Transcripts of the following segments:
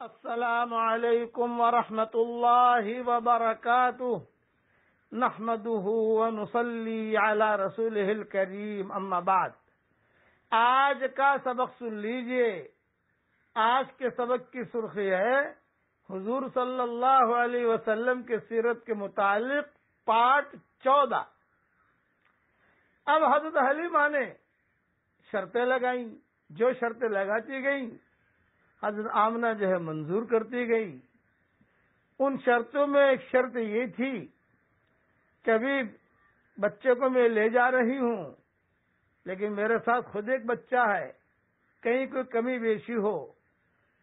السلام علیکم ورحمۃ اللہ وبرکاتہ۔ نحمده ونصلي على رسوله الكريم اما بعد۔ آج کا سبق سن لیجیے۔ آج کے سبق کی سرخی ہے۔ حضور صلی اللہ علیہ وسلم کے سیرت کے متعلق پارٹ چودہ۔ اب حضرت حلیمہ نے شرطیں لگائیں۔ جو شرطیں لگاتی گئیں حضرت آمنہ جو ہے منظور کرتی گئی۔ ان شرطوں میں ایک شرط یہ تھی کہ ابھی بچے کو میں لے جا رہی ہوں، لیکن میرے ساتھ خود ایک بچہ ہے، کہیں کوئی کمی بیشی ہو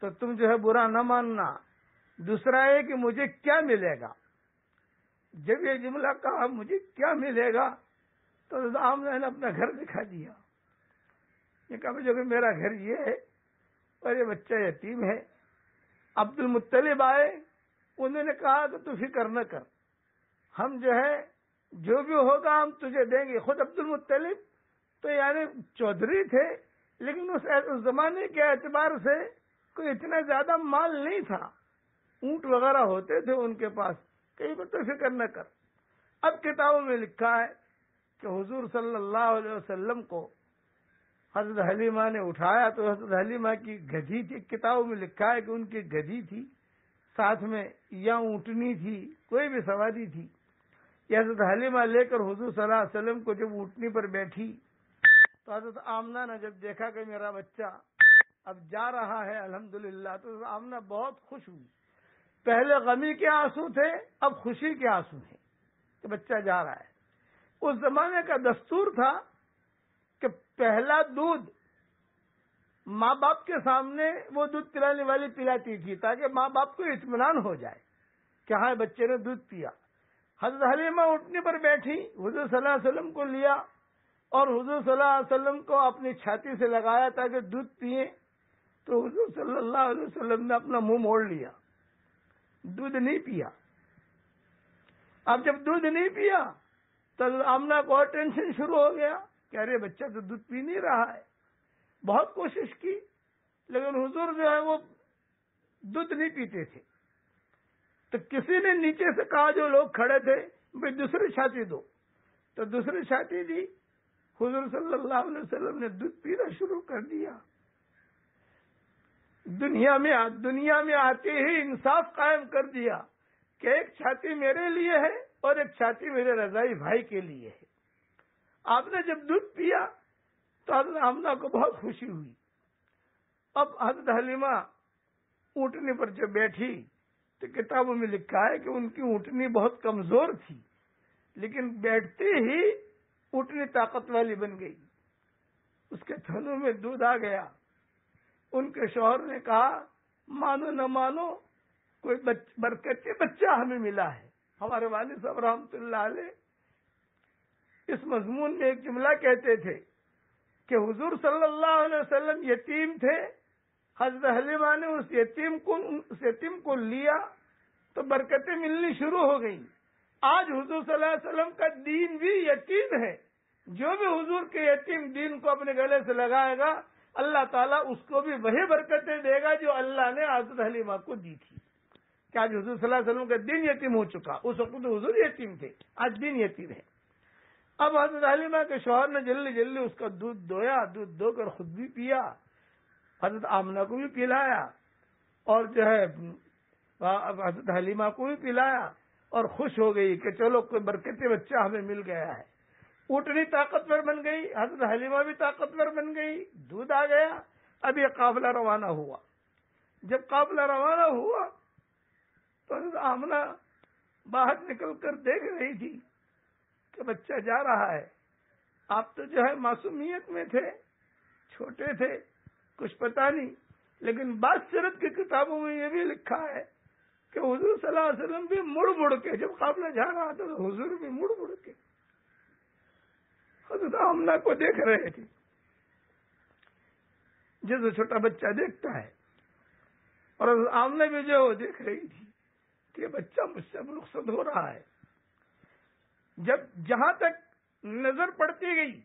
تو تم جو ہے برا نہ ماننا۔ دوسرا یہ کہ مجھے کیا ملے گا؟ جب یہ جملہ کہا مجھے کیا ملے گا؟ تو آمنہ نے اپنا گھر دکھا دیا۔ یہ کہا جو کہ میرا گھر یہ ہے اور یہ بچہ یتیم ہے عبد المطلب آئے، انہوں نے کہا کہ تو فکر نہ کر، ہم جو ہے، جو بھی ہوگا ہم تجھے دیں گے۔ خود عبد المطلب تو یعنی چودھری تھے، لیکن اس زمانے کے اعتبار سے کوئی اتنا زیادہ مال نہیں تھا۔ اونٹ وغیرہ ہوتے تھے ان کے پاس، کہیں پر تو فکر نہ کر۔ اب کتابوں میں لکھا ہے کہ حضور صلی اللہ علیہ وسلم کو حضرت حلیمہ نے اٹھایا تو حضرت حلیمہ کی گدھی تھی، کتابوں میں لکھا ہے کہ ان کی گدھی تھی، ساتھ میں یا اونٹنی تھی، کوئی بھی سواری تھی۔ یہ حضرت حلیمہ لے کر حضور صلی اللہ علیہ وسلم کو جب اونٹنی پر بیٹھی تو حضرت آمنہ نے جب دیکھا کہ میرا بچہ اب جا رہا ہے الحمد للہ تو آمنہ بہت خوش ہوئی پہلے غمی کے آنسو تھے، اب خوشی کے آنسو ہیں کہ بچہ جا رہا ہے۔ اس زمانے کا دستور تھا کہ پہلا دودھ ماں باپ کے سامنے وہ دودھ پلانے والی پلاتی تھی تاکہ ماں باپ کو اطمینان ہو جائے کہ ہاں بچے نے دودھ پیا۔ حضرت حلیمہ اٹھنے پر بیٹھی، حضور صلی اللہ علیہ وسلم کو لیا اور حضور صلی اللہ علیہ وسلم کو اپنی چھاتی سے لگایا تاکہ دودھ پیئے۔ تو حضور صلی اللہ علیہ وسلم نے اپنا منہ موڑ لیا۔ دودھ نہیں پیا۔ اب جب دودھ نہیں پیا تو آمنا کو ٹینشن شروع ہو گیا۔ کہ ارے بچہ تو دودھ پی نہیں رہا ہے۔ بہت کوشش کی، لیکن حضور جو ہے وہ دودھ نہیں پیتے تھے۔ تو کسی نے نیچے سے کہا، جو لوگ کھڑے تھے، بھائی دوسری چھاتی دو۔ تو دوسری چھاتی دی۔ حضور صلی اللہ علیہ وسلم نے دودھ پینا شروع کر دیا۔ دنیا میں دنیا میں آتے ہی انصاف قائم کر دیا کہ ایک چھاتی میرے لیے ہے اور ایک چھاتی میرے رضائی بھائی کے لیے ہے۔ آپ نے جب دودھ پیا تو حضرت آمنا کو بہت خوشی ہوئی۔ اب حضرت حلیمہ اونٹنی پر جب بیٹھی تو کتابوں میں لکھا ہے کہ ان کی اونٹنی بہت کمزور تھی، لیکن بیٹھتے ہی اونٹنی طاقت والی بن گئی۔ اس کے تھنوں میں دودھ آ گیا۔ ان کے شوہر نے کہا، مانو نہ مانو، کوئی برکتی بچہ ہمیں ملا ہے۔ ہمارے والد صاحب رحمۃ اللہ علیہ اس مضمون میں ایک جملہ کہتے تھے کہ حضور صلی اللہ علیہ وسلم یتیم تھے، حضرت حلیمہ نے اس یتیم کو، اس یتیم کو لیا تو برکتیں ملنی شروع ہو گئیں۔ آج حضور صلی اللہ علیہ وسلم کا دین بھی یتیم ہے۔ جو بھی حضور کے یتیم دین کو اپنے گلے سے لگائے گا، اللہ تعالیٰ اس کو بھی وہی برکتیں دے گا جو اللہ نے حضرت حلیمہ کو دی تھی۔ کہ آج حضور صلی اللہ علیہ وسلم کا دین یتیم ہو چکا۔ اس وقت حضور یتیم تھے، آج دین یتیم ہے۔ اب حضرت علیمہ کے شوہر نے جلدی جلدی اس کا دودھ دویا دودھ دو کر خود بھی پیا۔ حضرت آمنہ کو بھی پلایا اور جو ہے حضرت حلیمہ کو بھی پلایا اور خوش ہو گئی کہ چلو کوئی برکتی بچہ ہمیں مل گیا ہے۔ اٹھنی طاقتور بن گئی، حضرت حلیمہ بھی طاقتور بن گئی، دودھ آ گیا۔ اب یہ قافلہ روانہ ہوا۔ جب قافلہ روانہ ہوا تو حضرت آمنہ باہر نکل کر دیکھ رہی تھی۔ کہ بچہ جا رہا ہے۔ آپ تو جو ہے معصومیت میں تھے، چھوٹے تھے، کچھ پتا نہیں، لیکن بات سیرت کی کتابوں میں یہ بھی لکھا ہے کہ حضور صلی اللہ علیہ وسلم بھی مڑ مڑ کے، جب قابلہ جا رہا تھا تو حضور بھی مڑ مڑ کے۔ حضرت آمنا کو دیکھ رہے تھے۔ جیسے چھوٹا بچہ دیکھتا ہے۔ اور آمنا بھی جو دیکھ رہی تھی کہ بچہ مجھ سے رخصت ہو رہا ہے۔ جب جہاں تک نظر پڑتی گئی،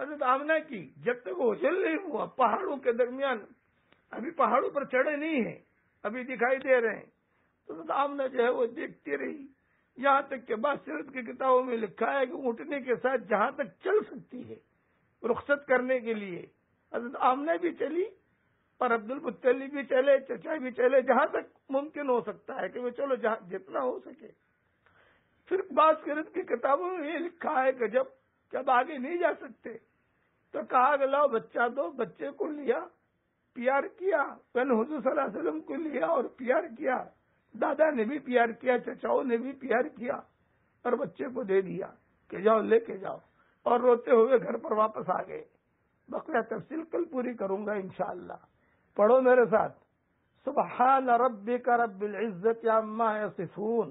حضرت آمنا کی، جب تک وہ اجل نہیں ہوا، پہاڑوں کے درمیان، ابھی پہاڑوں پر چڑھے نہیں ہیں، ابھی دکھائی دے رہے ہیں۔ تو آمنا جو ہے وہ دیکھتی رہی۔ یہاں تک کہ بادشرت کی کتابوں میں لکھا ہے کہ اٹھنے کے ساتھ جہاں تک چل سکتی ہے، رخصت کرنے کے لیے۔ حضرت آمنے بھی چلی، اور عبد البتلی بھی چلے، چچا بھی چلے، جہاں تک ممکن ہو سکتا ہے کہ وہ چلو، جہاں جتنا ہو سکے۔ پھر بادشرت کی کتابوں میں یہ لکھا ہے کہ جب جب آگے نہیں جا سکتے، تو کہا کہ لاؤ بچہ دو، بچے کو لیا، پیار کیا، پہلے حضور صلی اللہ علیہ وسلم کو لیا اور پیار کیا، دادا نے بھی پیار کیا، چچاؤں نے بھی پیار کیا، اور بچے کو دے دیا، کہ جاؤ، لے کے جاؤ، اور روتے ہوئے گھر پر واپس آ گئے۔ بقیہ تفصیل کل پوری کروں گا انشاءاللہ۔ پڑھو میرے ساتھ۔ سبحان ربک رب العزت عما یصفون۔